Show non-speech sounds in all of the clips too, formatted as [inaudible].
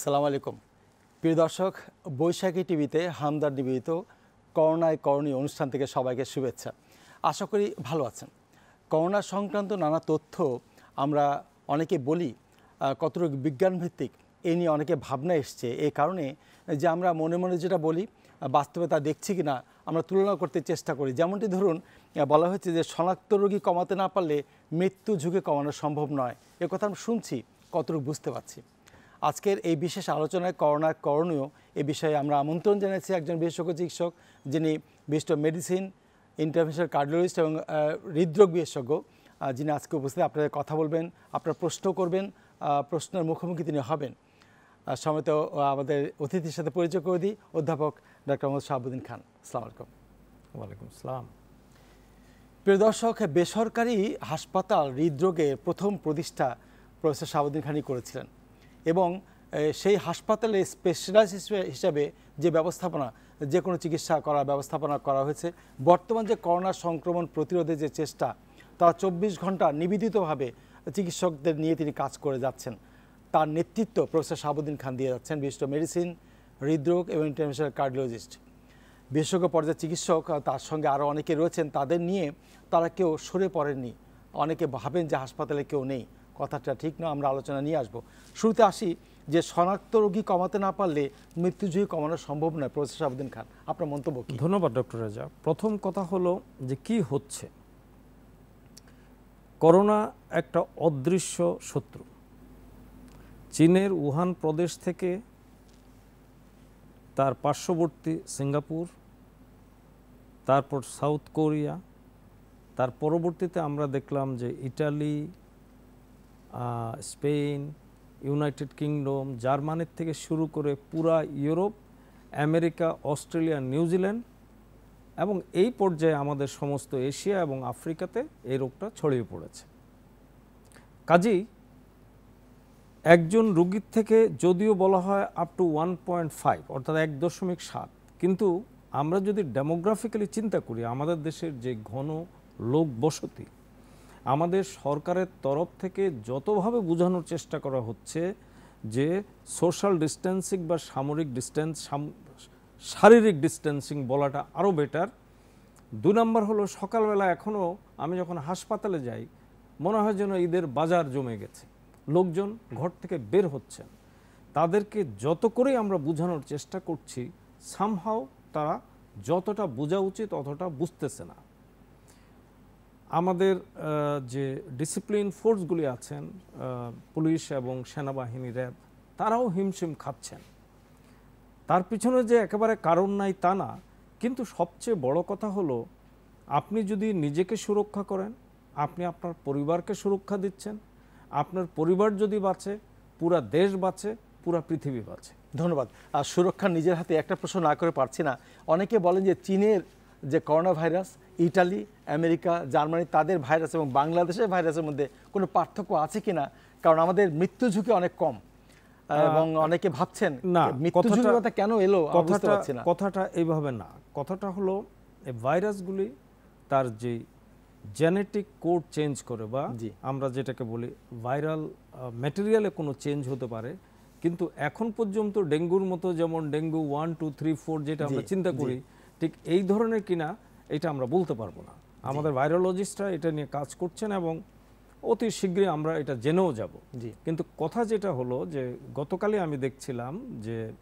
আসসালামু আলাইকুম। প্রিয় দর্শক, বৈশাখী টিভিতে হামদার নিবেদিত করোনায় করণীয় অনুষ্ঠান থেকে সবাইকে শুভেচ্ছা। আশা করি ভালো আছেন। করোনা সংক্রান্ত নানা তথ্য আমরা অনেকে বলি কতটুকু বিজ্ঞানভিত্তিক এই নিয়ে অনেকে ভাবনা এসছে। এই কারণে যে আমরা মনে মনে যেটা বলি, বাস্তবে তা দেখছি কি না আমরা তুলনা করতে চেষ্টা করি। যেমনটি ধরুন বলা হয়েছে যে শনাক্ত রোগী কমাতে না পারলে মৃত্যু ঝুঁকি কমানো সম্ভব নয়। এ কথা আমরা শুনছি, কতটুকু বুঝতে পারছি। আজকের এই বিশেষ আলোচনায় করোনা করণীয় এ বিষয়ে আমরা আমন্ত্রণ জানাচ্ছি একজন বিশেষজ্ঞ চিকিৎসক যিনি বিশিষ্ট মেডিসিন ইন্টারভেনশন কার্ডিওলজিস্ট এবং হৃদরোগ বিশেষজ্ঞ। যিনি আজকে উপস্থিত আপনাদের কথা বলবেন আপনার প্রশ্ন করবেন প্রশ্নের মুখোমুখি তিনি হবেন। সমেত আমাদের অতিথির সাথে পরিচয় করে দিই অধ্যাপক ডক্টর মোহাম্মদ শাহাবুদ্দিন খান। আসসালামু আলাইকুম। ওয়ালাইকুম আসসালাম। প্রিয় দর্শক বেসরকারি হাসপাতাল হৃদরোগের প্রথম প্রতিষ্ঠা প্রফেসর শাহাবুদ্দিন খানি করেছিলেন। এবং সেই হাসপাতালে স্পেশালাইজ হিসাবে যে ব্যবস্থাপনা, যে কোনো চিকিৎসা করার ব্যবস্থাপনা করা হয়েছে, বর্তমান যে করোনা সংক্রমণ প্রতিরোধে যে চেষ্টা তারা চব্বিশ ঘণ্টা নিবেদিতভাবে চিকিৎসকদের নিয়ে তিনি কাজ করে যাচ্ছেন। তার নেতৃত্ব প্রফেসর শাহাবুদ্দিন খান দিয়ে যাচ্ছেন, বিশিষ্ট মেডিসিন হৃদরোগ এবং ইন্টারন্যাশনাল কার্ডিওলজিস্ট বিশেষজ্ঞ পর্যায়ে চিকিৎসক তার সঙ্গে আরও অনেকে রয়েছেন, তাদের নিয়ে তারা কেউ সরে পড়েননি। অনেকে ভাবেন যে হাসপাতালে কেউ নেই। কথাটা ঠিক নয়, আমরা আলোচনা নিয়ে আসব। শুরুতে আসি যে শনাক্ত রোগী কমাতে না পারলে মৃত্যুঝুঁকি কমানো সম্ভব নয়, প্রফেসর শাহাবুদ্দিন খান। আপনার মন্তব্য কি? ধন্যবাদ, ডক্টর রাজা। প্রথম কথা হলো যে কি হচ্ছে? করোনা একটা অদৃশ্য শত্রু। চীনের উহান প্রদেশ থেকে তার পার্শ্ববর্তী সিঙ্গাপুর, তারপর সাউথ কোরিয়া, তার পরবর্তীতে আমরা দেখলাম যে ইটালি স্পেন, ইউনাইটেড কিংডম, জার্মানির থেকে শুরু করে পুরা ইউরোপ, আমেরিকা, অস্ট্রেলিয়া, নিউজিল্যান্ড এবং এই পর্যায়ে আমাদের সমস্ত এশিয়া এবং আফ্রিকাতে এই রোগটা ছড়িয়ে পড়েছে। কাজেই একজন রুগীর থেকে যদিও বলা হয় up to one point five অর্থাৎ এক দশমিক সাত, কিন্তু আমরা যদি ডেমোগ্রাফিক্যালি চিন্তা করি, আমাদের দেশের যে ঘন লোক বসতি আমাদের সরকারের তরফ থেকে যতভাবে বোঝানোর চেষ্টা করা হচ্ছে যে সোশ্যাল ডিস্টেন্সিং বা সামরিক ডিস্টেন্স শারীরিক ডিস্টেন্সিং বলাটা আরও বেটার দু নম্বর হলো, সকালবেলা এখনও আমি যখন হাসপাতালে যাই, মনে হয় যেন ঈদের বাজার জমে গেছে। লোকজন ঘর থেকে বের হচ্ছেন। তাদেরকে যত করেই আমরা বোঝানোর চেষ্টা করছি সামহাও তারা যতটা বোঝা উচিত অতটা বুঝতেছে না। আমাদের যে ডিসিপ্লিন ফোর্সগুলি আছেন পুলিশ এবং সেনাবাহিনী, র্যাব, তারাও হিমশিম খাচ্ছেন। তার পিছনে যে একেবারে কারণ নাই তা না, কিন্তু সবচেয়ে বড় কথা হলো, আপনি যদি নিজেকে সুরক্ষা করেন, আপনি আপনার পরিবারকে সুরক্ষা দিচ্ছেন, আপনার পরিবার যদি বাঁচে, পুরা দেশ বাঁচে, পুরা পৃথিবী বাঁচে। ধন্যবাদ। আর সুরক্ষা নিজের হাতে একটা প্রশ্ন না করে পারছি না। অনেকে বলেন যে চীনের যে corona virus Italy America Germany তাদের ভাইরাস এবং বাংলাদেশের ভাইরাসের মধ্যে কোনো পার্থক্য আছে কিনা? কারণ আমাদের মৃত্যু ঝুঁকি অনেক কম। এবং অনেকে ভাবছেন না, মৃত্যু ঝুঁকির কথা কেন এলো? কথাটা কথাটা এইভাবে না। কথাটা হলো এই ভাইরাসগুলি তার যে জেনেটিক কোড চেঞ্জ করে বা। আমরা যেটাকে বলি ভাইরাল ম্যাটেরিয়ালে কোনো চেঞ্জ হতে পারে। কিন্তু এখন পর্যন্ত ডেঙ্গুর মতো যেমন dengue one two three four যেটা আমরা চিন্তা করি ঠিক এই ধরনের কিনা এটা আমরা বলতে পারব না। আমাদের ভাইরোলজিস্টরা এটা নিয়ে কাজ করছেন এবং অতি শীঘ্রই আমরা এটা জেনেও যাব। জি। কিন্তু কথা যেটা হলো যে গতকালই আমি দেখছিলাম যে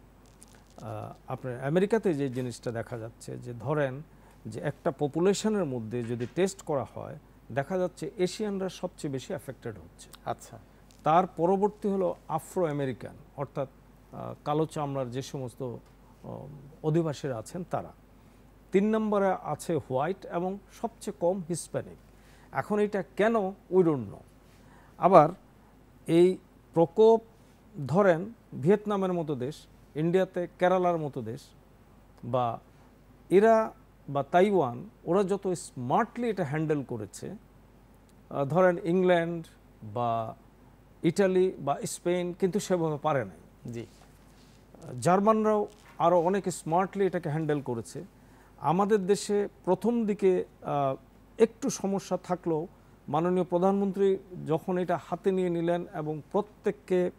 আপনার আমেরিকাতে যে জিনিসটা দেখা যাচ্ছে যে ধরেন যে একটা পপুলেশনের মধ্যে যদি টেস্ট করা হয় দেখা যাচ্ছে এশিয়ানরা সবচেয়ে বেশি অ্যাফেক্টেড হচ্ছে। আচ্ছা। তার পরবর্তী হলো আফ্রো আমেরিকান অর্থাৎ কালো চামড়ার যে সমস্ত অধিবাসীরা আছেন তারা। তিন নম্বরে আছে হোয়াইট এবং সবচেয়ে কম হিসপ্যানিক। এখন এটা কেন উই ডোন্ট নো আবার এই প্রকোপ ধরেন ভিয়েতনামের মতো দেশ ইন্ডিয়াতে কেরালার মতো দেশ বা এরা বা তাইওয়ান ওরা যত স্মার্টলি এটা হ্যান্ডেল করেছে ধরেন ইংল্যান্ড বা ইটালি বা স্পেন কিন্তু সেভাবে পারে নাই। জি। জার্মানরাও আরও অনেক স্মার্টলি এটাকে হ্যান্ডেল করেছে। আমাদের দেশে প্রথম দিকে একটু সমস্যা থাকলেও মাননীয় প্রধানমন্ত্রী যখন এটা হাতে নিয়ে নিলেন এবং প্রত্যেককে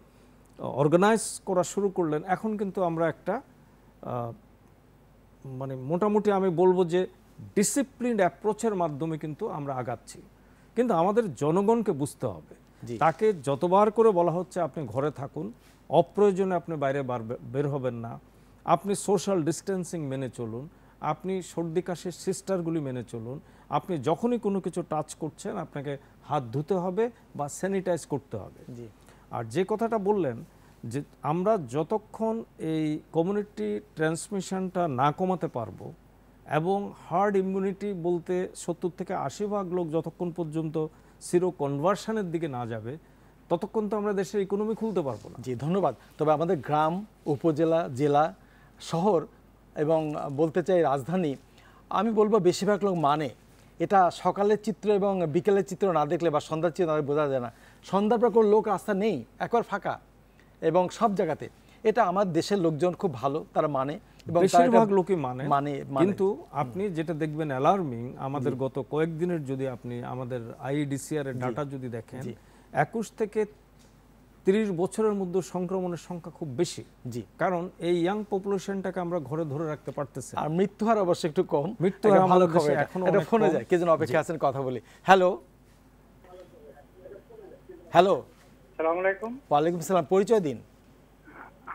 অর্গানাইজ করা শুরু করলেন এখন কিন্তু আমরা একটা মানে মোটামুটি আমি বলব যে ডিসিপ্লিন অ্যাপ্রোচের মাধ্যমে কিন্তু আমরা আগাচ্ছি। কিন্তু আমাদের জনগণকে বুঝতে হবে। তাকে যতবার করে বলা হচ্ছে আপনি ঘরে থাকুন অপ্রয়োজনে আপনি বাইরে বার- বের হবেন না। আপনি সোশ্যাল ডিস্টেন্সিং মেনে চলুন। আপনি সর্দি কাশির সিস্টারগুলি মেনে চলুন। আপনি যখনই কোনো কিছু টাচ করছেন আপনাকে হাত ধুতে হবে বা স্যানিটাইজ করতে হবে। জি। আর যে কথাটা বললেন যে আমরা যতক্ষণ এই কমিউনিটি ট্রান্সমিশনটা না কমাতে পারব এবং হার্ড ইমিউনিটি বলতে সত্তর থেকে আশি ভাগ লোক যতক্ষণ পর্যন্ত সিরো কনভার্সনের দিকে না যাবে ততক্ষণ তো আমরা দেশের ইকোনমি খুলতে পারব না। জি ধন্যবাদ। তবে আমাদের গ্রাম উপজেলা জেলা শহর এবং বলতে চাই রাজধানী আমি বলব বেশিরভাগ লোক মানে। এটা সকালের চিত্র এবং বিকেলের চিত্র না দেখলে বা সন্ধ্যার চিত্র না বোঝা যায় না। সন্ধ্যার পর লোক রাস্তা নেই একবার ফাঁকা। এবং সব জায়গাতে। এটা আমার দেশের লোকজন খুব ভালো তারা মানে এবং বেশিরভাগ লোকই মানে। মানে মানে। কিন্তু আপনি যেটা দেখবেন অ্যালার্মিং আমাদের গত কয়েকদিনের যদি আপনি আমাদের আইডিসিআর এর ডাটা যদি দেখেন একুশ থেকে তিরিশ বছরের মধ্যে সংক্রমণের সংখ্যা খুব বেশি। জি। কারণ এই ইয়াং পপুলেশনটাকে আমরা ঘরে ধরে রাখতে পারতেছি আর মৃত্যু হার অবশ্য একটু কম। মৃত্যু হার ভালো আমাদের খবর দেশে। এখনও এটা ফোনে যায় কে যেন অপেক্ষা আছেন কথা বলি। হ্যালো হ্যালো সালাম আলাইকুম ওয়ালাইকুম সালাম পরিচয় দিন।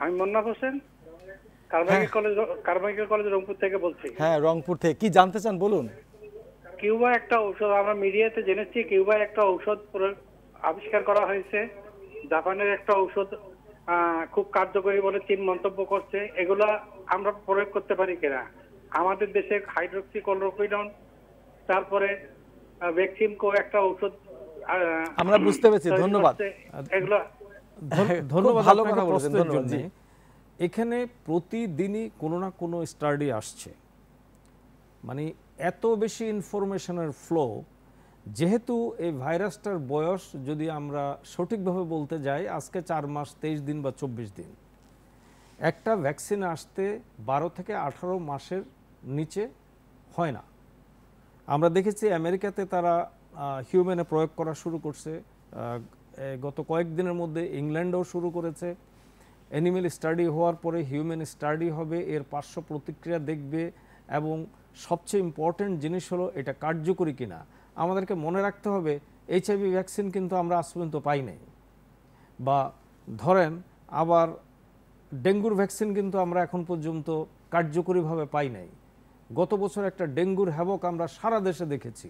আমি Mannaf Hossain. Carmichael college Carmichael college Rangpur থেকে বলছি। হ্যাঁ রংপুর থেকে। কি জানতে চান বলুন। কিউবা একটা ঔষধ আমরা মিডিয়াতে জেনেছি কিউবা একটা ঔষধ আবিষ্কার করা হয়েছে। জাপানের একটা ঔষধ খুব কার্যকরী বলে চীন মন্তব্য করছে। এগুলা আমরা প্রয়োগ করতে পারি কিনা? আমাদের দেশে হাইড্রোক্সি ক্লোরোকুইনন তারপরে ভ্যাকসিনকো একটা ঔষধ আমরা বুঝতে পেরেছি, ধন্যবাদ। এগুলা ধন্যবাদ ভালো কথা বলেছেন, ধন্যবাদ, জি। এখানে প্রতিদিনই কোনো না কোনো স্টাডি আসছে। মানে এত বেশি ইনফরমেশনের ফ্লো যেহেতু এই ভাইরাসটার বয়স যদি আমরা সঠিকভাবে বলতে যাই, আজকে চার মাস, তেইশ দিন বা চব্বিশ দিন। একটা ভ্যাকসিন আসতে বারো থেকে আঠারো মাসের নিচে হয় না। আমরা দেখেছি আমেরিকাতে তারা হিউম্যানে প্রয়োগ করা শুরু করছে। গত কয়েকদিনের মধ্যে ইংল্যান্ডও শুরু করেছে। অ্যানিমেল স্টাডি হওয়ার পরে হিউম্যান স্টাডি হবে, এর পার্শ্ব প্রতিক্রিয়া দেখবে এবং সবচেয়ে ইম্পর্ট্যান্ট জিনিস হলো এটা কার্যকরী কিনা। আমাদেরকে মনে রাখতে হবে এইচআইভি ভ্যাকসিন কিন্তু আমরা আজ পর্যন্ত পাই নাই। বা ধরেন আবার ডেঙ্গুর ভ্যাকসিন কিন্তু আমরা এখন পর্যন্ত কার্যকরীভাবে পাই নাই। গত বছর একটা ডেঙ্গুর হ্যাবক আমরা সারা দেশে দেখেছি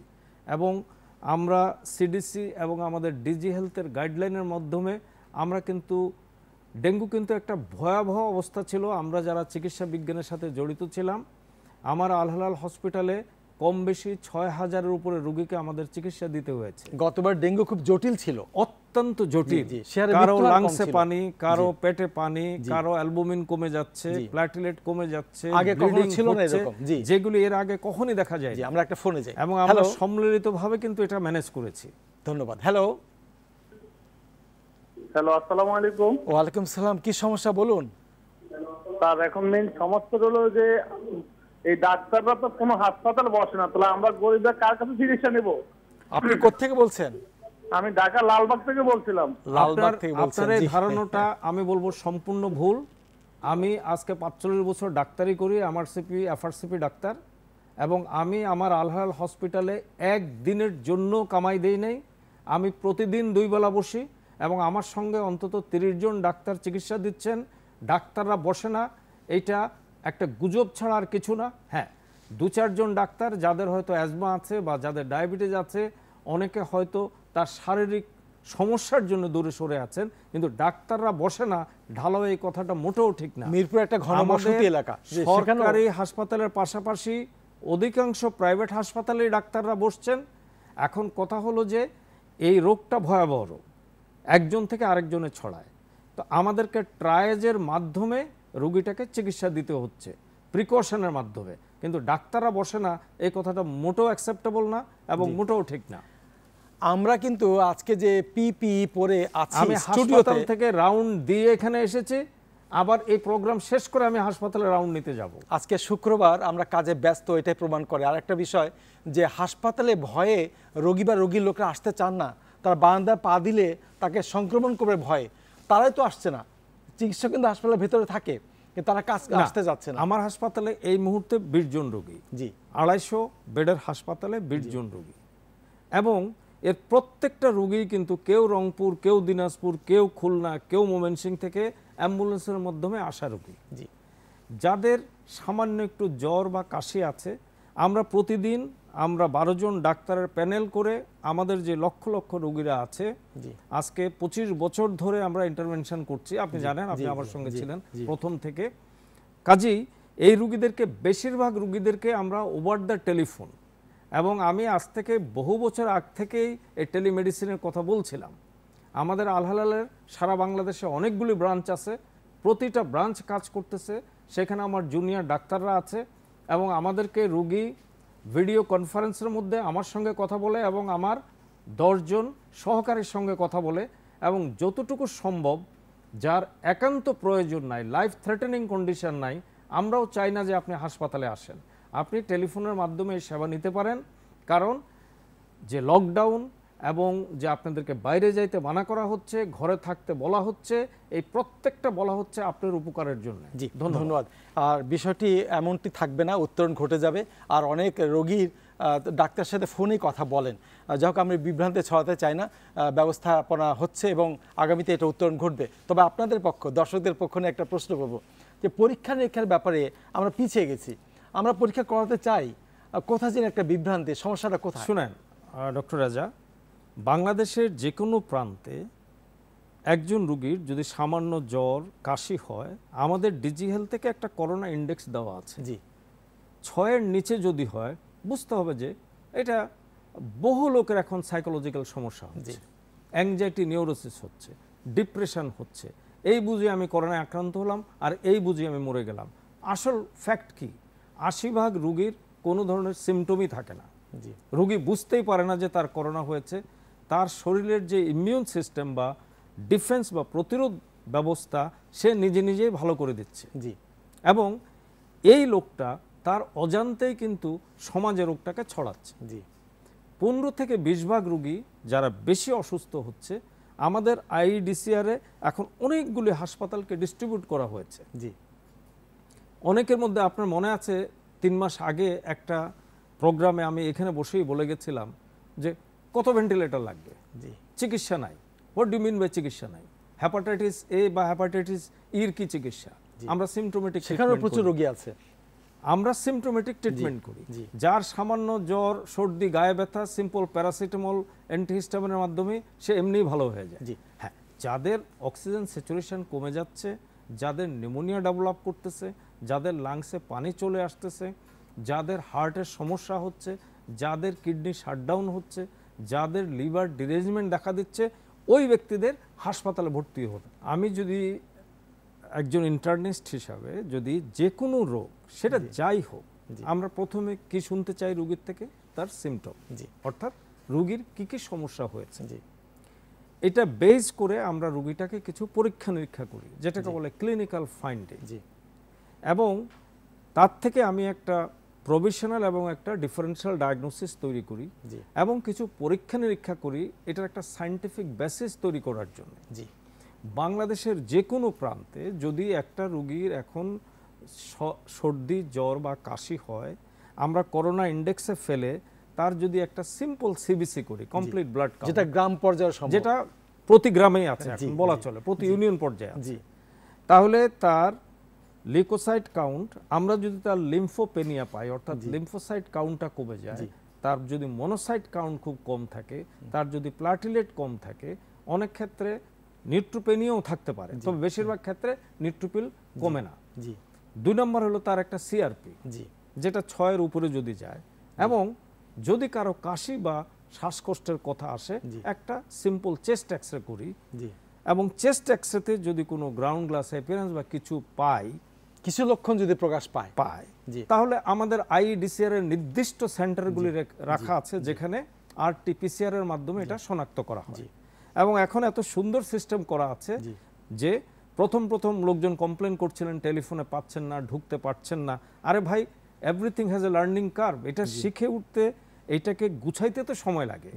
এবং আমরা সিডিসি এবং আমাদের ডিজি হেলথের গাইডলাইনের মাধ্যমে আমরা কিন্তু ডেঙ্গু কিন্তু একটা ভয়াবহ অবস্থা ছিল। আমরা যারা চিকিৎসা বিজ্ঞানের সাথে জড়িত ছিলাম, আমার আলহালাল হসপিটালে কম বেশি ছয় হাজারের উপরে রুগীকে আমাদের চিকিৎসা দিতে হয়েছে। গতবার ডেঙ্গু খুব জটিল ছিল। অত্যন্ত জটিল। কারও লাংসে পানি কারও পেটে পানি কারও অ্যালবুমিন কমে যাচ্ছে। প্ল্যাটিলেট কমে যাচ্ছে আগে কখনো ছিল না এরকম, যেগুলি এর আগে কখনই দেখা যায় আমরা একটা ফোনে যাই। এবং আমরা সম্মিলিতভাবে কিন্তু এটা ম্যানেজ করেছি। ধন্যবাদ। হ্যালো হ্যালো আসসালামু আলাইকুম। ওয়ালাইকুম সালাম। কি সমস্যা বলুন? স্যার এখন মেইন সমস্যা হলো যে এই ডাক্তাররা তো কোনো হাসপাতাল বসে না তাহলে আমরা গরিবরা কার কাছে চিকিৎসা নেব? আপনি কোত্থেকে বলছেন? আমি ঢাকা লালবাগ থেকে বলছিলাম। লালবাগ থেকে আপনার এই ধারণাটা আমি বলব সম্পূর্ণ ভুল। আমি আজকে পাঁচচল্লিশ বছর ডাক্তারি করি আমার সিপি এফআরসিপি ডাক্তার এবং আমি আমার আলহাল হসপিটালে এক দিনের জন্য কামাই দেই নাই। আমি প্রতিদিন দুই বেলা বসি এবং আমার সঙ্গে অন্তত তিরিশ জন ডাক্তার চিকিৎসা দিচ্ছেন। ডাক্তাররা বসে না এইটা একটা গুজব ছাড়া আর কিছু না। হ্যাঁ দু চারজন ডাক্তার যাদের হয়তো অ্যাজমা আছে বা যাদের ডায়াবেটিস আছে অনেকে হয়তো তার শারীরিক সমস্যার জন্য দূরে সরে আছেন কিন্তু ডাক্তাররা বসে না ঢালাও এই কথাটা মোটেও ঠিক না। মিরপুর একটা ঘনবসতি এলাকা। সরকারি হাসপাতালের পাশাপাশি অধিকাংশ প্রাইভেট হাসপাতালেই ডাক্তাররা বসছেন। এখন কথা হলো যে এই রোগটা ভয়াবহ রোগ। একজন থেকে আরেকজনে ছড়ায়। তো আমাদেরকে ট্রায়াজের মাধ্যমে রোগীটাকে চিকিৎসা দিতে হচ্ছে প্রিকশনের মাধ্যমে। কিন্তু ডাক্তাররা বসে না এই কথাটা মোটেও অ্যাকসেপ্টেবল না এবং মোটেও ঠিক না। আমরা কিন্তু আজকে যে পিপি পরে আছি আমি হাসপাতাল থেকে রাউন্ড দিয়ে এখানে এসেছি আবার এই প্রোগ্রাম শেষ করে আমি হাসপাতালে রাউন্ড নিতে যাব। আজকে শুক্রবার আমরা কাজে ব্যস্ত এটাই প্রমাণ করে। আর একটা বিষয় যে হাসপাতালে ভয়ে রোগী বা রোগীর লোকরা আসতে চান না তারা বারান্দায় পা দিলে তাকে সংক্রমণ করবে ভয়ে। তারাই তো আসছে না। চিকিৎসক কিন্তু হাসপাতালের ভেতরে থাকে কিন্তু তারা কাজ আসতে যাচ্ছে না। আমার হাসপাতালে এই মুহূর্তে বিশ জন রোগী। জি। আড়াইশো বেডের হাসপাতালে বিশ জন রোগী। এবং এর প্রত্যেকটা রোগী কিন্তু কেউ রংপুর কেউ দিনাজপুর কেউ খুলনা কেউ মোমেনসিং থেকে অ্যাম্বুলেন্সের মাধ্যমে আসা রোগী। জি। যাদের সামান্য একটু জ্বর বা কাশি আছে আমরা প্রতিদিন আমরা বারো জন ডাক্তারের প্যানেল করে আমাদের যে লক্ষ লক্ষ রোগীরা আছে আজকে পঁচিশ বছর ধরে আমরা ইন্টারভেনশন করছি। আপনি জানেন আপনি আমার সঙ্গে ছিলেন প্রথম থেকে। কাজেই এই রুগীদেরকে বেশিরভাগ রুগীদেরকে আমরা ওভার দ্য টেলিফোন এবং আমি আজ থেকে বহু বছর আগ থেকেই এই টেলিমেডিসিনের কথা বলছিলাম। আমাদের আলহালালের সারা বাংলাদেশে অনেকগুলি ব্রাঞ্চ আছে প্রতিটা ব্রাঞ্চ কাজ করতেছে। সেখানে আমার জুনিয়র ডাক্তাররা আছে। এবং আমাদেরকে রুগী ভিডিও কনফারেন্সের মধ্যে আমার সঙ্গে কথা বলে এবং আমার দশজন সহকারীর সঙ্গে কথা বলে এবং যতটুকু সম্ভব, যার একান্ত প্রয়োজন নাই লাইফ থ্রেটেনিং কন্ডিশন নাই, আমরাও চাই না যে আপনি হাসপাতালে আসেন। আপনি টেলিফোনের মাধ্যমে সেবা নিতে পারেন। কারণ, যে লকডাউন এবং যে আপনাদেরকে বাইরে যাইতে মানা করা হচ্ছে ঘরে থাকতে বলা হচ্ছে এই প্রত্যেকটা বলা হচ্ছে আপনার উপকারের জন্য। জি ধন্যবাদ। আর বিষয়টি এমনটি থাকবে না উত্তরণ ঘটে যাবে। আর অনেক রোগীর আহ, ডাক্তারের সাথে ফোনে কথা বলেন। যাই হোক আমি বিভ্রান্তে ছড়াতে চাই না। ব্যবস্থাপনা হচ্ছে এবং আগামীতে এটা উত্তরণ ঘটবে। তবে আপনাদের পক্ষ দর্শকদের পক্ষ নিয়ে একটা প্রশ্ন করব। যে পরীক্ষা নিরীক্ষার ব্যাপারে আমরা পিছিয়ে গেছি আমরা পরীক্ষা করাতে চাই। কোথায় যেন একটা বিভ্রান্তি সমস্যাটা কোথায়? শুনেন ডক্টর রাজা বাংলাদেশের যে কোনো প্রান্তে একজন রুগীর যদি সামান্য জ্বর কাশি হয় আমাদের ডিজি হেলথ থেকে একটা করোনা ইন্ডেক্স দেওয়া আছে। জি। ছয়ের নিচে যদি হয় বুঝতে হবে যে এটা বহু লোকের এখন সাইকোলজিক্যাল সমস্যা হচ্ছে। অ্যাংজাইটি নিউরোসিস হচ্ছে ডিপ্রেশন হচ্ছে। এই বুঝে আমি করোনায় আক্রান্ত হলাম আর এই বুঝে আমি মরে গেলাম। আসল ফ্যাক্ট কি? আশি ভাগ রুগীর কোনো ধরনের সিমটমই থাকে না। জি। রোগী বুঝতেই পারে না যে তার করোনা হয়েছে। তার শরীরের যে ইমিউন সিস্টেম বা ডিফেন্স বা প্রতিরোধ ব্যবস্থা সে নিজে নিজেই ভালো করে দিচ্ছে। জি। এবং এই লোকটা তার অজান্তেই কিন্তু সমাজে রোগটাকে ছড়াচ্ছে। জি। পনেরো থেকে বিশ ভাগ রুগী যারা বেশি অসুস্থ হচ্ছে আমাদের আইডিসিআরে এখন অনেকগুলি হাসপাতালকে ডিস্ট্রিবিউট করা হয়েছে। জি। অনেকের মধ্যে আপনার মনে আছে তিন মাস আগে একটা প্রোগ্রামে আমি এখানে বসেই বলে গেছিলাম যে কত ভেন্টিলেটর লাগবে? জি। চিকিৎসা নাই। হোয়াট ডু মিন বাই চিকিৎসা নাই? হ্যাপাটাইটিস এ বা হ্যাপাটাইটিস ইর কি চিকিৎসা? আমরা সিমটোমেটিক সেখানেও প্রচুর রোগী আছে। আমরা সিমটোমেটিক ট্রিটমেন্ট করি। যার সামান্য জ্বর সর্দি গায়ে ব্যথা সিম্পল প্যারাসিটামল অ্যান্টিহিস্টামিনের মাধ্যমে সে এমনিই ভালো হয়ে যায়। জি। হ্যাঁ যাদের অক্সিজেন স্যাচুরেশন কমে যাচ্ছে যাদের নিউমোনিয়া ডেভেলপ করতেছে যাদের লাংসে পানি চলে আসতেছে যাদের হার্টের সমস্যা হচ্ছে যাদের কিডনি শাটডাউন হচ্ছে যাদের লিভার ডিরেজমেন্ট দেখা দিচ্ছে ওই ব্যক্তিদের হাসপাতালে ভর্তি হতে। আমি যদি একজন ইন্টারনিস্ট হিসাবে যদি যে কোনো রোগ সেটা যাই হোক আমরা প্রথমে কি শুনতে চাই রুগীর থেকে? তার সিমটম জি। অর্থাৎ রুগীর কি কি সমস্যা হয়েছে? জি। এটা বেস করে আমরা রুগীটাকে কিছু পরীক্ষা নিরীক্ষা করি যেটাকে বলে ক্লিনিক্যাল ফাইন্ডিং জি। এবং তার থেকে আমি একটা প্রভিশনাল এবং একটা ডিফারেন্সিয়াল ডায়াগনোসিস তৈরি করি জি। এবং কিছু পরীক্ষা নিরীক্ষা করি এটার একটা সায়েন্টিফিক বেসিস তৈরি করার জন্য। জি। বাংলাদেশের যে কোনো প্রান্তে যদি একটা রুগীর এখন সর্দি জ্বর বা কাশি হয় আমরা করোনা ইন্ডেক্সে ফেলে তার যদি একটা সিম্পল সিবিসি করি কমপ্লিট ব্লাড যেটা গ্রাম পর্যায়ে যেটা প্রতি গ্রামেই আছে বলা চলে প্রতি ইউনিয়ন পর্যায়ে আছে। তাহলে তার লিকোসাইট কাউন্ট আমরা যদি তার লিম্ফোপেনিয়া পাই অর্থাৎ লিম্ফোসাইট কাউন্টটা কমে যায় তার যদি মনোসাইট কাউন্ট খুব কম থাকে তার যদি প্লাটিলেট কম থাকে অনেক ক্ষেত্রে নিউট্রোপেনিয়াও থাকতে পারে তবে বেশিরভাগ ক্ষেত্রে নিউট্রোপিল কমে না। জি। দুই নম্বর হলো তার একটা সিআরপি জি। যেটা ছয়ের উপরে যদি যায় এবং যদি কারও কাশি বা শ্বাসকষ্টের কথা আসে। একটা সিম্পল চেস্ট এক্সরে করি জি। এবং চেস্ট এক্সরেতে যদি কোনো গ্রাউন্ড গ্লাস অ্যাপিয়ারেন্স বা কিছু পাই কিছু লক্ষণ যদি প্রকাশ পায় পায় তাহলে আমাদের আইডিসিআর এর নির্দিষ্ট সেন্টারগুলি রেখ- আছে যেখানে আরটিপিসিআর এর মাধ্যমে এটা শনাক্ত করা হয়। এবং এখন এত সুন্দর সিস্টেম করা আছে যে প্রথম প্রথম লোকজন কমপ্লেন করছিলেন টেলিফোনে পাচ্ছেন না ঢুকতে পারছেন না। আরে ভাই everything has a learning curve এটা শিখে উঠতে এটাকে গুছাইতে তো সময় লাগে।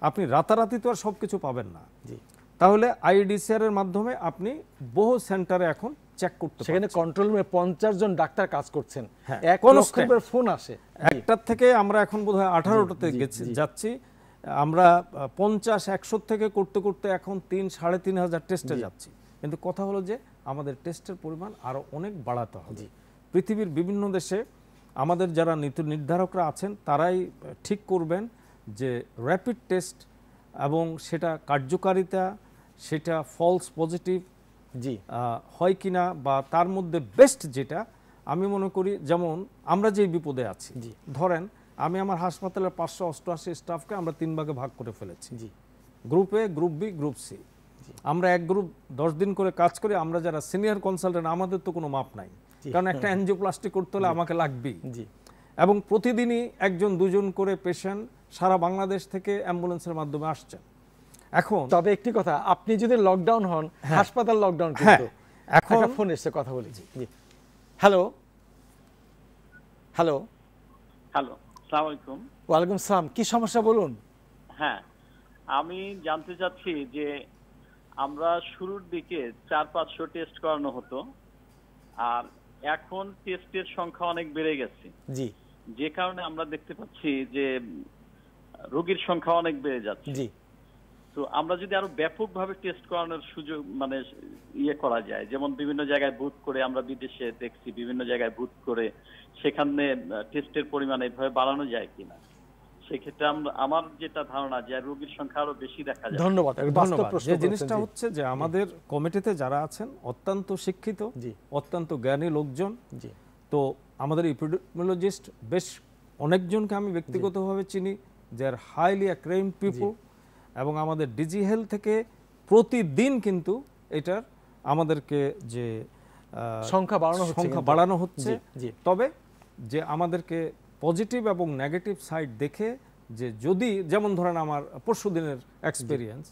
আপনি রাতারাতি তো আর সব কিছু পাবেন না। জি। তাহলে আইডিসিআর এর মাধ্যমে আপনি বহু সেন্টারে এখন চেক করতে সেখানে কন্ট্রোল রুমে পঞ্চাশ জন ডাক্তার কাজ করছেন। হ্যাঁ, এক লক্ষের ফোন আসে। একটার থেকে আমরা এখন বোধহয় আঠারোটাতে গেছি যাচ্ছি। আমরা পঞ্চাশ একশো থেকে করতে করতে এখন তিন সাড়ে তিন হাজার টেস্টে যাচ্ছি। কিন্তু কথা হলো যে আমাদের টেস্টের পরিমাণ আরও অনেক বাড়াতে হবে। পৃথিবীর বিভিন্ন দেশে আমাদের যারা নীতি নির্ধারকরা আছেন তারাই ঠিক করবেন যে র্যাপিড টেস্ট এবং সেটা কার্যকারিতা সেটা ফলস পজিটিভ জি। হয় কিনা বা তার মধ্যে বেস্ট যেটা আমি মনে করি যেমন আমরা যে বিপদে আছি জি। ধরেন আমি আমার হাসপাতালের পাঁচশো অষ্টআশি স্টাফকে আমরা তিন ভাগে ভাগ করে ফেলেছি। জি। Group A group B group C আমরা এক গ্রুপ দশ দিন করে কাজ করি আমরা যারা সিনিয়র কনসালটেন্ট আমাদের তো কোনো মাপ নাই। কারণ একটা [laughs] অ্যানজিওপ্লাস্টি করতে হলে আমাকে লাগবেই। জি। এবং প্রতিদিনই একজন দুজন করে পেশেন্ট সারা বাংলাদেশ থেকে অ্যাম্বুলেন্সের মাধ্যমে আসছেন। এখন তবে একটি কথা আপনি যদি লকডাউন হন হাসপাতাল লকডাউন হ্যাঁ, কিন্তু। এখন ফোন এসে কথা বলি। জি হ্যালো হ্যালো হ্যালো সালাম আলাইকুম। ওয়ালাইকুম সালাম কি সমস্যা বলুন? হ্যাঁ আমি জানতে চাচ্ছি যে আমরা শুরুর দিকে চার পাঁচশো টেস্ট করানো হতো আর এখন টেস্টের সংখ্যা অনেক বেড়ে গেছে। জি। যে কারণে আমরা দেখতে পাচ্ছি যে রোগীর সংখ্যা অনেক বেড়ে যাচ্ছে। জি। তো আমরা যদি আরও ব্যাপকভাবে টেস্ট করানোর সুযোগ মানে ইয়ে করা যায় যেমন বিভিন্ন জায়গায় বুথ করে আমরা বিদেশে দেখছি বিভিন্ন জায়গায় বুথ করে সেখানে টেস্টের পরিমাণ এইভাবে বাড়ানো যায় কিনা? সেক্ষেত্রে আমার যেটা ধারণা যে রোগীর সংখ্যা আরও বেশি দেখা যায়। ধন্যবাদ ধন্যবাদ। যে জিনিসটা হচ্ছে যে আমাদের কমিটিতে যারা আছেন অত্যন্ত শিক্ষিত অত্যন্ত জ্ঞানী লোকজন জি। তো আমাদের ইপিডেমিওলজিস্ট বেশ অনেকজনকে আমি ব্যক্তিগতভাবে চিনি যে আর হাইলি অ্যাক্রেম পিপল এবং আমাদের ডিজি হেলথ থেকে প্রতিদিন কিন্তু এটার আমাদেরকে যে সংখ্যা বাড়ানো হচ্ছে সংখ্যা বাড়ানো হচ্ছে। তবে যে আমাদেরকে পজিটিভ এবং নেগেটিভ সাইড দেখে যে যদি যেমন ধরেন আমার পরশু দিনের এক্সপিরিয়েন্স।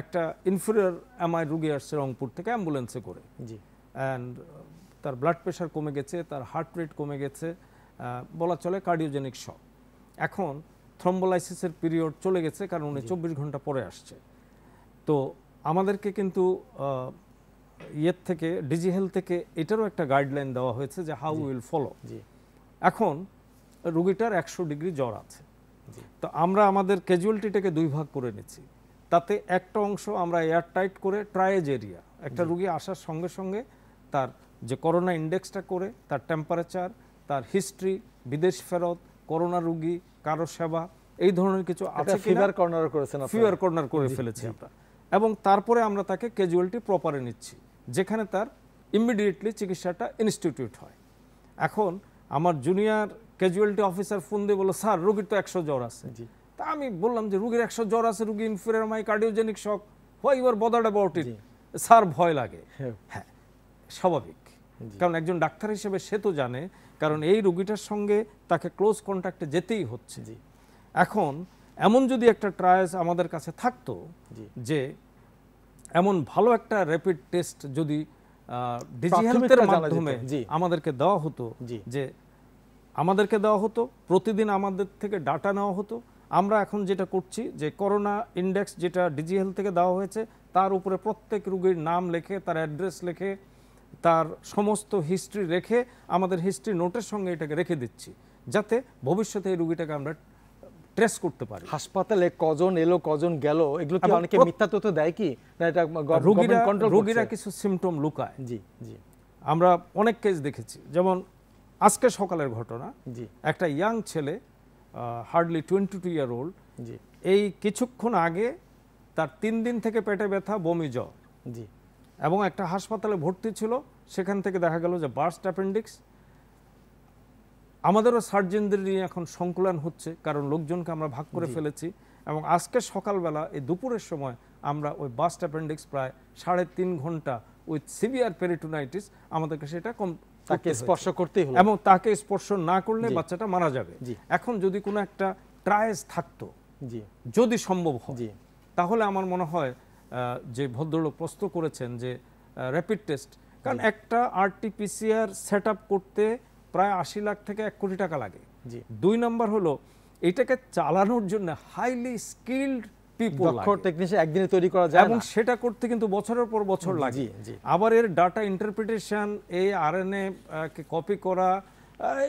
একটা ইনফিরিয়র এমআই রুগী আসছে রংপুর থেকে অ্যাম্বুলেন্সে করে। জি। অ্যান্ড তার ব্লাড প্রেশার কমে গেছে তার হার্ট রেট কমে গেছে বলা চলে কার্ডিওজেনিক শক এখন থ্রম্বোলাইসিসের পিরিয়ড চলে গেছে কারণ উনি চব্বিশ ঘণ্টা পরে আসছে। তো আমাদেরকে কিন্তু ইয়ের থেকে ডিজি হেলথ থেকে এটারও একটা গাইডলাইন দেওয়া হয়েছে যে হাউ উইল ফলো এখন রুগীটার একশো ডিগ্রি জ্বর আছে। তো আমরা আমাদের ক্যাজুয়ালিটিটাকে দুই ভাগ করে নিচ্ছি। তাতে একটা অংশ আমরা এয়ার টাইট করে ট্রায়েজ এরিয়া একটা রুগী আসার সঙ্গে সঙ্গে তার যে করোনা ইন্ডেক্সটা করে তার টেম্পারেচার তার হিস্ট্রি বিদেশ ফেরত করোনা রুগী কারও সেবা এই ধরনের কিছু আছে ফিভার কর্নার করেছেন ফিভার কর্নার করে ফেলেছি আমরা। এবং তারপরে আমরা তাকে ক্যাজুয়ালিটি প্রপারে নিচ্ছি যেখানে তার ইমিডিয়েটলি চিকিৎসাটা ইনস্টিটিউট হয়। এখন আমার জুনিয়র ক্যাজুয়ালিটি অফিসার ফোন দিয়ে বলল স্যার রুগীর তো একশো জ্বর আছে। তা আমি বললাম যে রুগীর একশো জ্বর আছে রুগী inferior my cardiogenic shock why you're bothered about it sir ভয় লাগে। হ্যাঁ। হ্যাঁ স্বাভাবিক। কারণ একজন ডাক্তার হিসেবে সে তো জানে কারণ এই রুগীটার সঙ্গে তাকে ক্লোজ কন্ট্যাক্টে যেতেই হচ্ছে। এখন এমন যদি একটা ট্রায়ালস আমাদের কাছে থাকতো যে এমন ভালো একটা র্যাপিড টেস্ট যদি ডিজি হেলথের প্রাথমিকটা জানা মাধ্যমে আমাদেরকে দেওয়া হতো যে আমাদেরকে দেওয়া হতো প্রতিদিন আমাদের থেকে ডাটা নেওয়া হতো আমরা এখন যেটা করছি যে করোনা ইন্ডেক্স যেটা ডিজি হেলথ থেকে দেওয়া হয়েছে তার উপরে প্রত্যেক রুগীর নাম লেখে তার অ্যাড্রেস লেখে তার সমস্ত হিস্ট্রি রেখে আমাদের হিস্ট্রি নোটের সঙ্গে এটাকে রেখে দিচ্ছি যাতে ভবিষ্যতে এই রুগীটাকে আমরা ট্রেস করতে পারি। হাসপাতালে কজন এলো কজন গেল এগুলো কি অনেকে মিথ্যা তথ্য দেয় কি? না এটা রোগীরা কন্ট্রোল রোগীরা কিছু সিমটম লুকায়। জি জি। আমরা অনেক কেস দেখেছি। যেমন আজকে সকালের ঘটনা। জি। একটা ইয়াং ছেলে hardly twenty two year old জি। এই কিছুক্ষণ আগে তার তিন দিন থেকে পেটে ব্যথা বমি জ্বর। জি। এবং একটা হাসপাতালে ভর্তি ছিল সেখান থেকে দেখা গেল যে বার্স্ট অ্যাপেন্ডিক্স। আমাদেরও সার্জেনদের নিয়ে এখন সংকুলন হচ্ছে কারণ লোকজনকে আমরা ভাগ করে ফেলেছি এবং আজকে সকালবেলা এই দুপুরের সময় আমরা ওই বাস্ট অ্যাপেন্ডিক্স প্রায় সাড়ে তিন ঘণ্টা উইথ সিভিয়ার পেরিটোনাইটিস আমাদেরকে সেটা কম তাকে স্পর্শ করতেই হলো। এবং তাকে স্পর্শ না করলে বাচ্চাটা মারা যাবে। এখন যদি কোনো একটা ট্রায়াস থাকতো যদি সম্ভব হয় তাহলে আমার মনে হয় যে ভদ্রলোক প্রশ্ন করেছেন যে র্যাপিড টেস্ট কারণ একটা আরটিপিসিআর সেট করতে প্রায় আশি লাখ থেকে এক কোটি টাকা লাগে। জি। দুই নম্বর হলো এটাকে চালানোর জন্য হাইলি স্কিল্ড পিপল দক্ষ টেকনিশিয়ান একদিনে তৈরি করা যায় এবং সেটা করতে কিন্তু বছরের পর বছর লাগে। আবার এর ডাটা ইন্টারপ্রিটেশন এই আরএনএ কে কপি করা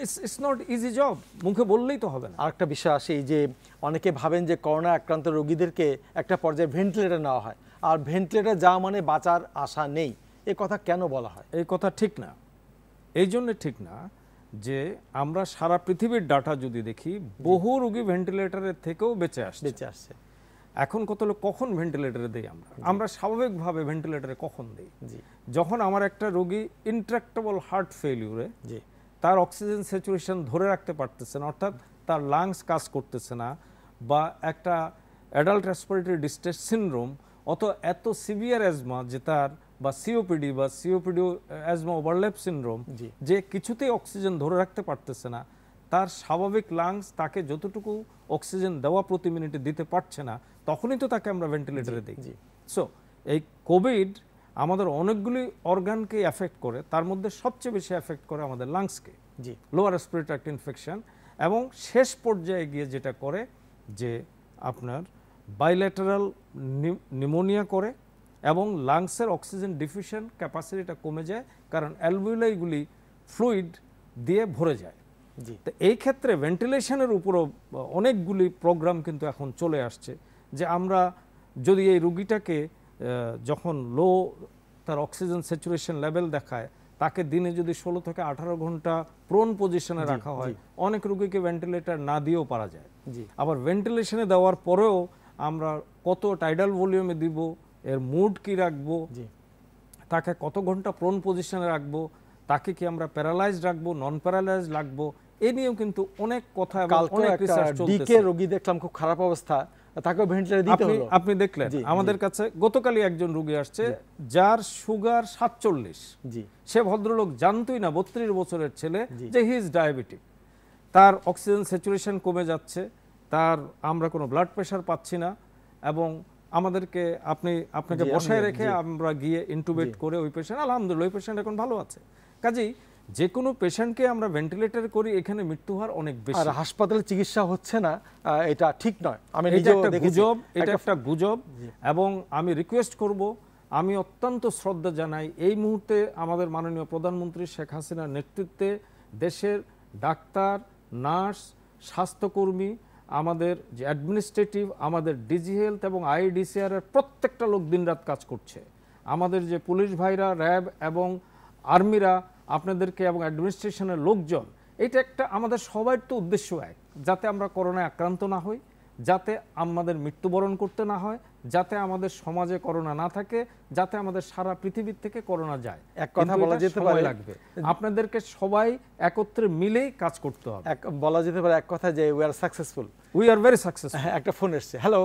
ইটস নট ইজি জব মুখে বললেই তো হবে না। আরেকটা বিষয় আসে এই যে অনেকে ভাবেন যে করোনা আক্রান্ত রোগীদেরকে একটা পর্যায়ে ভেন্টিলেটর নেওয়া হয়। আর ভেন্টিলেটর যাওয়া মানে বাঁচার আশা নেই। এ কথা কেন বলা হয়? এই কথা ঠিক না। এই জন্য ঠিক না যে আমরা সারা পৃথিবীর ডাটা যদি দেখি বহু রোগী ভেন্টিলেটরের থেকেও বেঁচে আসছে। বেঁচে আসছে। এখন কত লোক কখন ভেন্টিলেটরে দেই আমরা? আমরা স্বাভাবিকভাবে ভেন্টিলেটরে কখন দেই? যখন আমার একটা রোগী ইন্ট্রাক্টেবল হার্ট ফেলিউরে তার অক্সিজেন স্যাচুরেশন ধরে রাখতে পারতেছে না অর্থাৎ তার লাংস কাজ করতেছে না বা একটা অ্যাডাল্ট রেসপিরেটরি ডিস্ট্রেস সিনড্রোম অত এত সিভিয়ার অ্যাজমা যে তার বা সিওপিডি বা সিওপিডি অ্যাজমা ওভারল্যাপ সিনড্রোম। যে কিছুতেই অক্সিজেন ধরে রাখতে পারতেছে না তার স্বাভাবিক লাংস তাকে যতটুকু অক্সিজেন দেওয়া প্রতি মিনিটে দিতে পারছে না তখনই তো তাকে আমরা ভেন্টিলেটরে দিই সো এই কোভিড আমাদের অনেকগুলি অর্গানকে এফেক্ট করে তার মধ্যে সবচেয়ে বেশি এফেক্ট করে আমাদের লাংসকে জি। লোয়ার রেসপিরেটরি ট্র্যাক্ট ইনফেকশন এবং শেষ পর্যায়ে গিয়ে যেটা করে যে আপনার বাইল্যাটারাল নিমোনিয়া করে এবং লাংসের অক্সিজেন ডিফিউশন ক্যাপাসিটিটা কমে যায় কারণ অ্যালভিউলাইগুলি ফ্লুইড দিয়ে ভরে যায়। তো এই ক্ষেত্রে ভেন্টিলেশনের উপরও অনেকগুলি প্রোগ্রাম কিন্তু এখন চলে আসছে যে আমরা যদি এই রুগীটাকে যখন লো তার অক্সিজেন স্যাচুরেশন লেভেল দেখায় তাকে দিনে যদি ষোলো থেকে আঠারো ঘণ্টা প্রোন পজিশনে রাখা হয় অনেক রুগীকে ভেন্টিলেটার না দিয়েও পারা যায়। আবার ভেন্টিলেশনে দেওয়ার পরেও আমরা কত টাইডাল ভলিউমে দিব এর মুড কি রাখব তাকে কত ঘণ্টা প্রোন পজিশনে রাখব তাকে কি আমরা প্যারালাইজ রাখব নন প্যারালাইজ রাখব এ নিয়েও কিন্তু অনেক কথা অনেক রিসার্চ রোগী দেখলাম খুব খারাপ অবস্থা ভেন্টিলেটর দিতে আপনি হলো। আপনি দেখলেন? আমাদের কাছে গতকালই একজন রোগী আসছে যার সুগার সাতচল্লিশ। জি। সে ভদ্রলোক জানতোই না বত্রিশ বছরের ছেলে যে হি ইজ ডায়াবেটিক তার অক্সিজেন স্যাচুরেশন কমে যাচ্ছে তার আমরা কোনো ব্লাড প্রেশার পাচ্ছি না এবং আমাদেরকে আপনি আপনাকে বসায় রেখে আমরা গিয়ে ইন্টুবেট করে ওই পেশেন্ট আলহামদুলিল্লাহ ওই পেশেন্ট এখন ভালো আছে। কাজেই যে কোনো পেশেন্টকে আমরা ভেন্টিলেটর করি এখানে মৃত্যু হার অনেক বেশি। আর হাসপাতালে চিকিৎসা হচ্ছে না এটা ঠিক নয়। আমি এটা একটা গুজব এটা একটা গুজব এবং আমি রিকোয়েস্ট করব আমি অত্যন্ত শ্রদ্ধা জানাই এই মুহূর্তে আমাদের মাননীয় প্রধানমন্ত্রী শেখ হাসিনার নেতৃত্বে দেশের ডাক্তার নার্স স্বাস্থ্যকর্মী আমাদের যে অ্যাডমিনিস্ট্রেটিভ আমাদের ডিজি হেলথ এবং আইডিসিআর এর প্রত্যেকটা লোক দিনরাত কাজ করছে। আমাদের যে পুলিশ ভাইরা, র্যাব এবং আর্মিরা, আপনাদেরকে এবং অ্যাডমিনিস্ট্রেশনের লোকজন, এটা একটা আমাদের সবার তো উদ্দেশ্য এক, যাতে আমরা করোনায় আক্রান্ত না হই, যাতে আমাদের মৃত্যুবরণ করতে না হয় যাতে আমাদের সমাজে করোনা না থাকে যাতে আমাদের সারা পৃথিবীর থেকে করোনা যায়। এক কথা বলা যেতে পারে- লাগবে। আপনাদেরকে সবাই একত্রে মিলেই কাজ করতে হবে। এক বলা যেতে পারে এক কথা যে we are successful we are very successful হ্যাঁ একটা ফোন এসছে। হ্যালো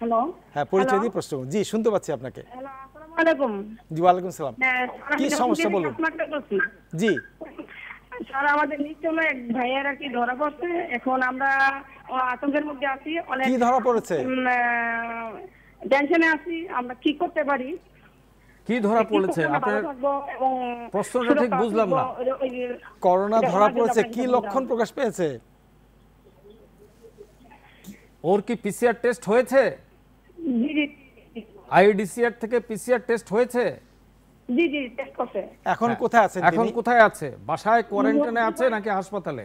হ্যালো হ্যাঁ পরিচয় দিয়ে প্রশ্ন জি শুনতে পাচ্ছি আপনাকে। হ্যালো আসসালামু আলাইকুম। জি ওয়ালাইকুম সালাম। হ্যাঁ, কি সমস্যা বলুন? আপনাকে বলছি। জি। স্যার আমাদের নিশ্চয় এক ভাইয়েরা কি ধরা পড়ছে? এখন আমরা আতঙ্কের মধ্যে আছি অনেক কি ধরা পড়েছে? টেনশনে আছি আমরা কি করতে পারি? কি ধরা পড়েছে? আপনার প্রশ্নটা ঠিক বুঝলাম না। করোনা ধরা পড়েছে কি লক্ষণ প্রকাশ পেয়েছে? ওর কি পিসিআর টেস্ট হয়েছে? আইডিসিআর থেকে পিসিআর টেস্ট হয়েছে? জি জি টেস্ট করছে। এখন কোথায় আছেন এখন কোথায় আছে? বাসায় কোয়ারেন্টাইনে আছে নাকি হাসপাতালে?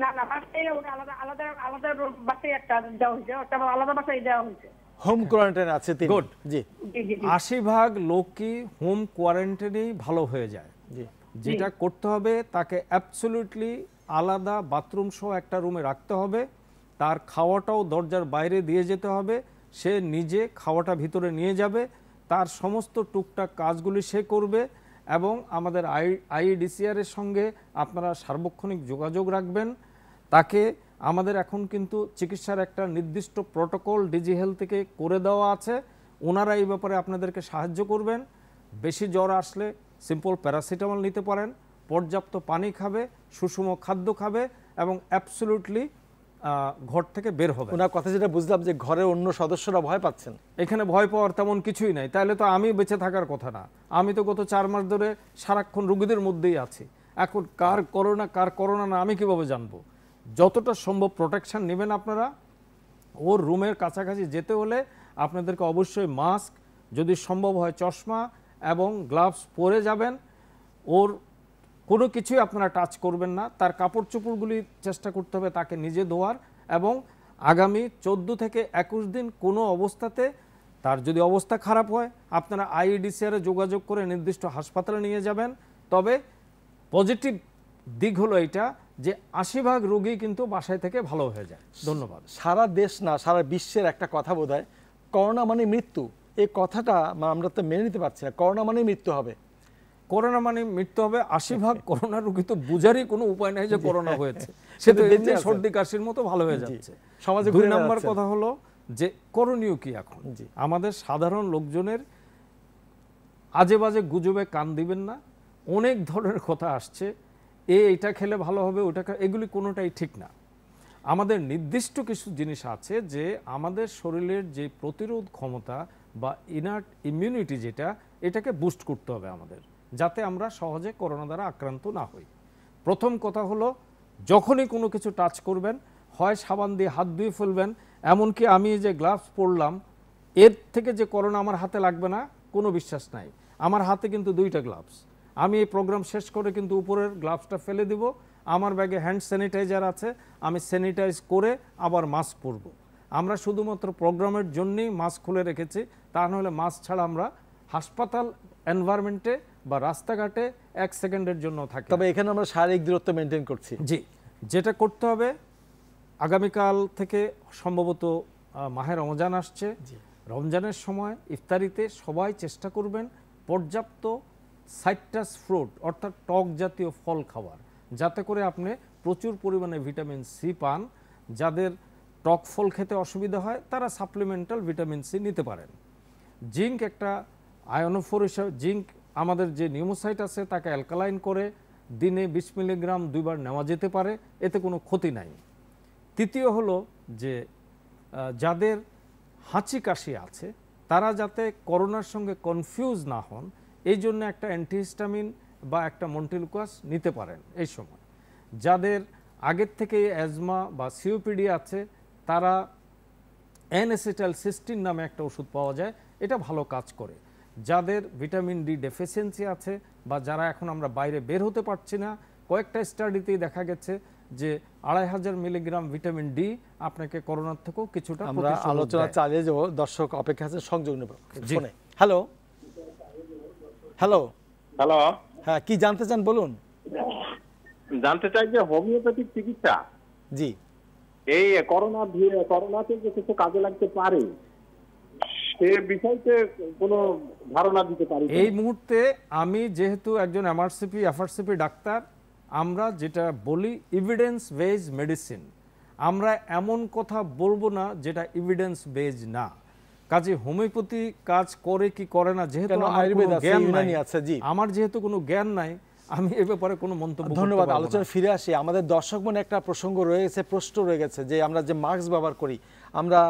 না না বাসায় আলাদা আলাদা আলাদা বাসায় একটা দেওয়া হয়েছে ওটা আলাদা বাসায় দেওয়া হয়েছে। হোম কোয়ারেন্টাইন আছে তিনি। Good. জি। জি জি জি। আশি ভাগ লোকই হোম কোয়ারেন্টাইনেই ভালো হয়ে যায়? জি। যেটা করতে হবে তাকে অ্যাবসলিউটলি আলাদা বাথরুম সহ একটা রুমে রাখতে হবে। তার খাওয়াটাও দরজার বাইরে দিয়ে যেতে হবে। সে নিজে খাওয়াটা ভিতরে নিয়ে যাবে। তার সমস্ত টুকটাক কাজগুলি সে করবে এবং আমাদের আই, আইডিসিআর এর সঙ্গে আপনারা সার্বক্ষণিক যোগাযোগ রাখবেন। তাকে আমাদের এখন কিন্তু চিকিৎসার একটা নির্দিষ্ট প্রটোকল ডিজি হেলথ থেকে করে দেওয়া আছে। ওনারা এই ব্যাপারে আপনাদেরকে সাহায্য করবেন। বেশি জ্বর আসলে সিম্পল প্যারাসিটামল নিতে পারেন। পর্যাপ্ত পানি খাবে, সুষম খাদ্য খাবে এবং অ্যাবসলুটলি ঘর থেকে বের হবে। ওনার কথা যেটা বুঝলাম যে ঘরের অন্য সদস্যরা ভয় পাচ্ছেন। এখানে ভয় পাওয়ার তেমন কিছুই নাই। তাহলে তো আমি বেঁচে থাকার কথা না। আমি তো গত চার মাস ধরে সারাক্ষণ রুগীদের মধ্যেই আছি। এখন কার করোনা কার করোনা না আমি কীভাবে জানব? যতটা সম্ভব প্রোটেকশন নেবেন আপনারা। ওর রুমের কাছাকাছি যেতে হলে আপনাদেরকে অবশ্যই মাস্ক যদি সম্ভব হয় চশমা এবং গ্লাভস পরে যাবেন। ওর কোনো কিছুই আপনারা টাচ করবেন না। তার কাপড় চোপড়গুলি চেষ্টা করতে হবে তাকে নিজে ধোয়ার এবং আগামী চোদ্দ থেকে একুশ দিন কোনো অবস্থাতে তার যদি অবস্থা খারাপ হয়, আপনারা আইইডিসিআরে যোগাযোগ করে নির্দিষ্ট হাসপাতালে নিয়ে যাবেন। তবে পজিটিভ দিক হলো এটা যে আশি ভাগ রোগী কিন্তু বাসায় থেকে ভালো হয়ে যায়। ধন্যবাদ। সারা দেশ না, সারা বিশ্বের একটা কথা বোধ হয় করোনা মানে মৃত্যু। এই কথাটা আমরা তো মেনে নিতে পারছি না। করোনা মানে মৃত্যু হবে। করোনা মানে মৃত্যু হবে আশি ভাগ করোনা রোগী তো বুঝারই কোনো উপায় নাই যে করোনা হয়েছে। [laughs] সে তো এমনি সর্দি কাশির মতো ভালো হয়ে যাচ্ছে। সমাজে দুই নম্বর কথা হলো যে করণীয় কি এখন? আমাদের সাধারণ লোকজনের আজে বাজে গুজবে কান দিবেন না। অনেক ধরনের কথা আসছে এ এটা খেলে ভালো হবে ওটা এগুলি কোনোটাই ঠিক না। আমাদের নির্দিষ্ট কিছু জিনিস আছে যে আমাদের শরীরের যে প্রতিরোধ ক্ষমতা বা ইনার্ট ইমিউনিটি যেটা এটাকে বুস্ট করতে হবে আমাদের। যাতে আমরা সহজে করোনা দ্বারা আক্রান্ত না হই। প্রথম কথা হলো, যখনই কোনো কিছু টাচ করবেন, হয় সাবান দিয়ে হাত ধুয়ে ফেলবেন, এমনকি আমি যে গ্লাভস পরলাম, এর থেকে যে করোনা আমার হাতে লাগবে না, কোনো বিশ্বাস নাই। আমার হাতে কিন্তু দুইটা গ্লাভস আমি এই প্রোগ্রাম শেষ করে কিন্তু উপরের গ্লাভসটা ফেলে দিব। আমার ব্যাগে হ্যান্ড স্যানিটাইজার আছে, আমি স্যানিটাইজ করে আবার মাস্ক পরব। আমরা শুধুমাত্র প্রোগ্রামের জন্যই মাস্ক খুলে রেখেছি, তা নাহলে মাস্ক ছাড়া আমরা হাসপাতাল এনভায়রনমেন্টে বা রাস্তাঘাটে এক সেকেন্ডের জন্য থাকি। তবে এখানে আমরা শারীরিক দূরত্ব মেনটেন করছি। জি যেটা করতে হবে আগামীকাল থেকে সম্ভবত মাহে রমজান আসছে। রমজানের সময় ইফতারিতে সবাই চেষ্টা করবেন পর্যাপ্ত সাইট্রাস ফ্রুট অর্থাৎ টক জাতীয় ফল খাওয়ার। যাতে করে আপনি প্রচুর পরিমাণে ভিটামিন সি পান। যাদের টক ফল খেতে অসুবিধা হয় তারা সাপ্লিমেন্টাল ভিটামিন সি নিতে পারেন। জিঙ্ক একটা আয়নোফোর হিসাবে জিঙ্ক আমাদের যে নিউমোসাইট আছে, তাকে অ্যালকালাইন করে দিনে বিশ মিলিগ্রাম দুইবার নেওয়া যেতে পারে, এতে কোনো ক্ষতি নাই। তৃতীয় হলো যে যাদের হাঁচি কাশি আছে, তারা যাতে করোনার সঙ্গে কনফিউজ না হন, এই জন্য একটা অ্যান্টিহিস্টামিন বা একটা মন্টিলুকাস নিতে পারেন এই সময়। যাদের আগের থেকে অ্যাজমা বা সিওপিডি আছে, তারা অ্যানএসিটাল সিস্টিন নামে একটা ওষুধ পাওয়া যায়, এটা ভালো কাজ করে। যাদের ভিটামিন ডি ডেফিসিয়েন্সি আছে বা যারা এখন আমরা বাইরে বের হতে পারছি না কয়েকটা স্টাডিতেই দেখা গেছে যে আড়াই হাজার মিলিগ্রাম ভিটামিন ডি আপনাকে করোনার থেকেও কিছুটা আমরা আলোচনা চালিয়ে যাব। দর্শক অপেক্ষা আছে সংযোগ নেব। হ্যালো। হ্যালো। হ্যালো। হ্যাঁ কি জানতে চান বলুন। জানতে চাই যে হোমিওপ্যাথিক চিকিৎসা? জি। এই করোনা করোনাতে যে কিছু কাজে লাগতে পারে সে বিষয়তে কোনো ধারণা দিতে পারি এই মুহূর্তে আমি যেহেতু একজন এমআরসিপি এফআরসিপি ডাক্তার আমরা যেটা বলি ইভিডেন্স বেজ মেডিসিন আমরা এমন কথা বলব না যেটা ইভিডেন্স বেজ না। কাজে হোমিওপ্যাথি কাজ করে কি করে না যেহেতু আমার আয়ুর্বেদ কোনো আছে, জ্ঞান ইউনানি নাই, আছে, জি। আমার যেহেতু কোনো জ্ঞান নাই আমি এ ব্যাপারে কোনো মন্তব্য ধন্যবাদ আলোচনা ফিরে আসি। আমাদের দর্শক মনে একটা প্রসঙ্গ রয়ে গেছে প্রশ্ন রয়ে গেছে যে আমরা যে মাস্ক ব্যবহার করি আমরা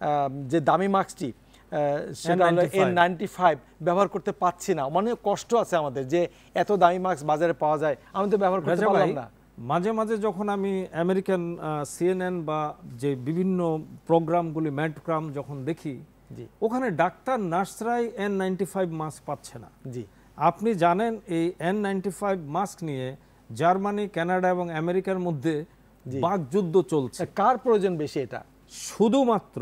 আহ, যে দামি মাস্কটি সেটা হলো N95 এন নাইনটি ফাইভ ব্যবহার করতে পাচ্ছি না। মানে কষ্ট আছে আমাদের যে এত দামি মাস্ক বাজারে পাওয়া যায় আমি তো ব্যবহার করতে পারলাম না। মাঝে মাঝে যখন আমি আমেরিকান সিএনএন বা যে বিভিন্ন প্রোগ্রামগুলি ম্যাডক্রাম যখন দেখি জি। ওখানে ডাক্তার নার্সরাই এন নাইনটি ফাইভ মাস্ক পাচ্ছে না। জি। আপনি জানেন এই এন নাইনটি ফাইভ মাস্ক নিয়ে জার্মানি কানাডা এবং আমেরিকার মধ্যে বাকযুদ্ধ চলছে। কার প্রয়োজন বেশি এটা? শুধুমাত্র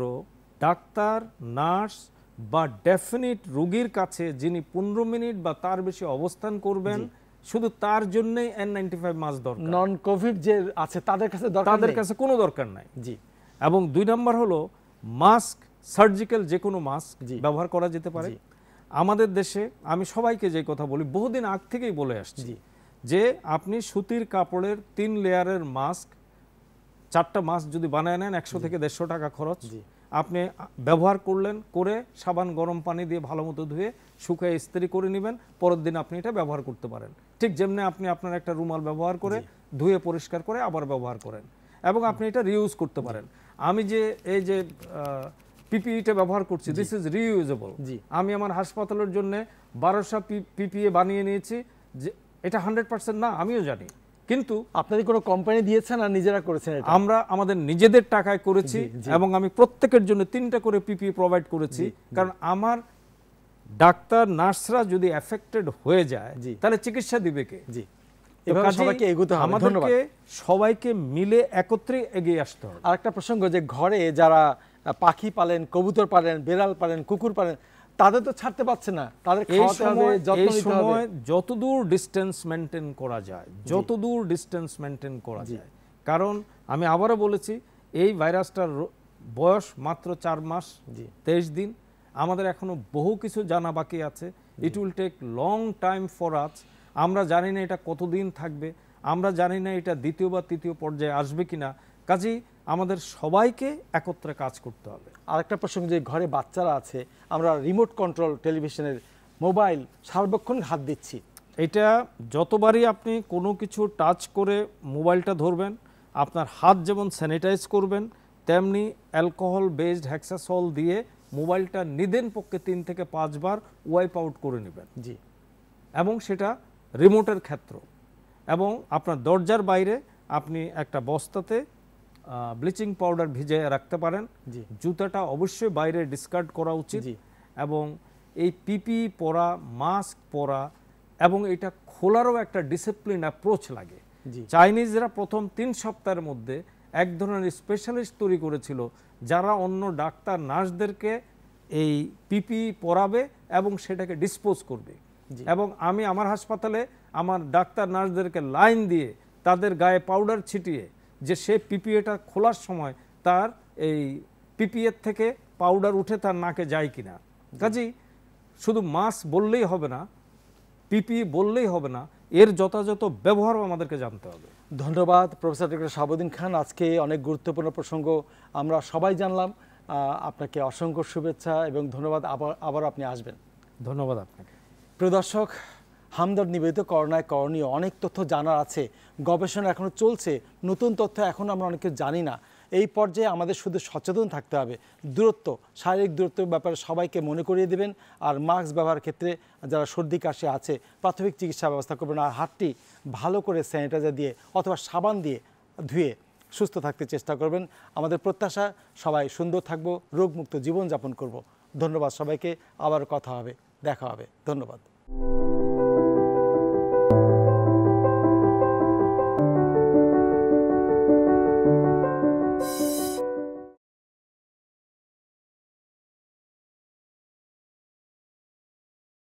ডাক্তার নার্স বা ডেফিনিট রোগীর কাছে যিনি পনেরো মিনিট বা তার বেশি অবস্থান করবেন শুধু তার জন্যই এন নাইনটি ফাইভ মাস্ক দরকার। নন কোভিড যে আছে তাদের কাছে তাদের কাছে কোনো দরকার নাই। জি। এবং দুই নম্বর হলো মাস্ক সার্জিক্যাল যে কোনো মাস্ক জি। ব্যবহার করা যেতে পারে। আমাদের দেশে আমি সবাইকে যে কথা বলি বহুদিন আগ থেকেই বলে আসছি জি। যে আপনি সুতির কাপড়ের তিন লেয়ারের মাস্ক চারটা মাস্ক যদি বানায় নেন একশো থেকে দেড়শো টাকা খরচ। জি। আপনি ব্যবহার করলেন করে সাবান গরম পানি দিয়ে ভালো মতো ধুয়ে শুকিয়ে ইস্ত্রি করে নেবেন পরের দিন আপনি এটা ব্যবহার করতে পারেন। ঠিক যেমনি আপনি আপনার একটা রুমাল ব্যবহার করে ধুয়ে পরিষ্কার করে আবার ব্যবহার করেন এবং আপনি এটা রিউজ করতে পারেন। আমি যে এই যে পিপিইটা ব্যবহার করছি দিস ইজ রিউজেবল জি। আমি আমার হাসপাতালের জন্য বারোশো পিপিএ বানিয়ে নিয়েছি যে এটা হান্ড্রেড পার্সেন্ট না আমিও জানি। কিন্তু আপনাদের কোনো কোম্পানি দিয়েছেন আর নিজেরা করেছেন এটা? আমরা আমাদের নিজেদের টাকায় করেছি। এবং আমি প্রত্যেকের জন্য তিনটা করে পিপি প্রোভাইড করেছি। কারণ আমার ডাক্তার নার্সরা যদি এফেক্টেড হয়ে যায় তাহলে চিকিৎসা দিবে কে? জি। সবাইকে এগোতে হবে। আমাদেরকে সবাইকে মিলে একত্রে এগিয়ে আসতে হবে। আরেকটা প্রসঙ্গ যে ঘরে যারা পাখি পালেন কবুতর পালেন বেড়াল পালেন কুকুর পালেন তাদের তো ছাড়তে পারছে না। তাদের খাওয়াতে হবে সময় যত্ন নিতে হবে। যতদূর ডিস্টেন্স মেনটেন করা যায় যতদূর ডিস্টেন্স মেনটেন করা যায়। কারণ আমি আবারও বলেছি এই ভাইরাসটার বয়স মাত্র চার মাস তেইশ দিন। আমাদের এখনও বহু কিছু জানা বাকি আছে। It will take long time for us আমরা জানি না এটা কতদিন থাকবে। আমরা জানি না এটা দ্বিতীয় বা তৃতীয় পর্যায়ে আসবে কিনা। কাজেই আমাদের সবাইকে একত্রে কাজ করতে হবে। আরেকটা প্রসঙ্গ যে ঘরে বাচ্চারা আছে আমরা রিমোট কন্ট্রোল টেলিভিশনের মোবাইল সার্বক্ষণ হাত দিচ্ছি। এটা যতবারই আপনি কোনো কিছু টাচ করে মোবাইলটা ধরবেন আপনার হাত যেমন স্যানিটাইজ করবেন তেমনি অ্যালকোহল বেসড হ্যাক্সাসল দিয়ে মোবাইলটা নিদেন পক্ষে তিন থেকে পাঁচবার ওয়াইপ আউট করে নেবেন। জি। এবং সেটা রিমোটের ক্ষেত্র। এবং আপনার দরজার বাইরে আপনি একটা বস্তাতে ব্লিচিং পাউডার ভিজে রাখতে পারেন। জুতাটা অবশ্যই বাইরে ডিসকার্ড করা উচিত এবং এই পিপি পরা মাস্ক পরা এবং এটা খোলারও একটা ডিসিপ্লিন অ্যাপ্রোচ লাগে। চাইনিজরা প্রথম তিন সপ্তাহের মধ্যে এক ধরনের স্পেশালিস্ট তৈরি করেছিল যারা অন্য ডাক্তার নার্সদেরকে এই পিপি পরাবে এবং সেটাকে ডিসপোজ করবে। এবং আমি আমার হাসপাতালে আমার ডাক্তার নার্সদেরকে লাইন দিয়ে তাদের গায়ে পাউডার ছিটিয়ে যে সে পিপিএটা খোলার সময় তার এই পিপিএর থেকে পাউডার উঠে তার নাকে যায় কিনা। কাজেই শুধু মাস্ক বললেই হবে না পিপি বললেই হবে না এর যথাযথ ব্যবহারও আমাদেরকে জানতে হবে। ধন্যবাদ প্রফেসর ডক্টর শাহাবুদ্দিন খান। আজকে অনেক গুরুত্বপূর্ণ প্রসঙ্গ আমরা সবাই জানলাম। আপনাকে অসংখ্য শুভেচ্ছা এবং ধন্যবাদ। আবার আবার আপনি আসবেন। ধন্যবাদ আপনাকে। প্রিয় দর্শক হামদর্দ নিবেদিত করোনায় করণীয় অনেক তথ্য জানার আছে। গবেষণা এখনও চলছে। নতুন তথ্য এখন আমরা অনেকে জানি না। এই পর্যায়ে আমাদের শুধু সচেতন থাকতে হবে। দূরত্ব, শারীরিক দূরত্বের ব্যাপারে সবাইকে মনে করিয়ে দেবেন। আর মাস্ক ব্যবহার ক্ষেত্রে যারা সর্দি, কাশি আছে, প্রাথমিক চিকিৎসা ব্যবস্থা করবেন আর হাতটি ভালো করে স্যানিটাইজার দিয়ে অথবা সাবান দিয়ে ধুয়ে সুস্থ থাকতে চেষ্টা করবেন। আমাদের প্রত্যাশা, সবাই সুন্দর থাকব, রোগমুক্ত জীবনযাপন করব। ধন্যবাদ সবাইকে। আবার কথা হবে, দেখা হবে। ধন্যবাদ।